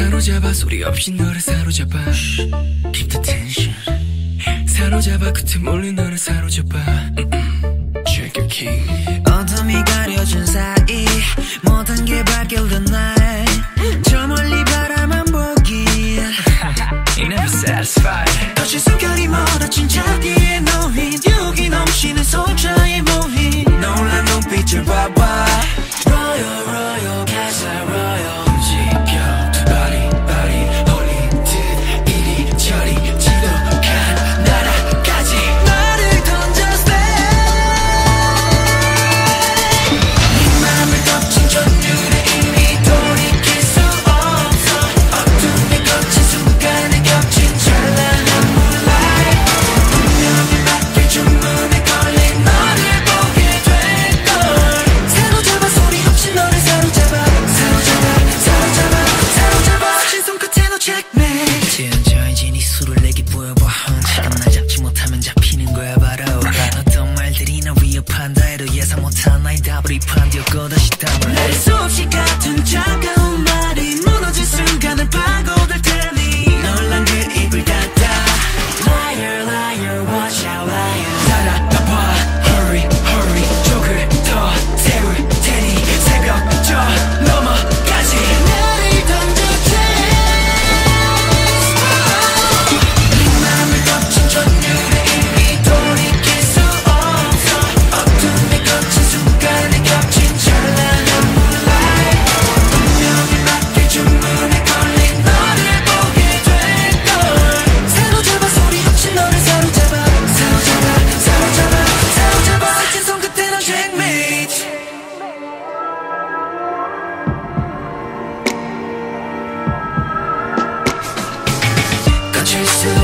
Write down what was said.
사로잡아 소리 없이 너를 사로잡아. Keep the tension. 사로잡아 그틈 올린 너를 사로잡아. Check your king 어둠이 가려진 사이 모든 게 밝혀든 날저 멀리 바라만 보기 You never satisfied. 거친 숨결이 멀어진 자리 叶える예상못한 나의 답을 입한 뒤엎고 다시 담을 날 수없이 같은 장 to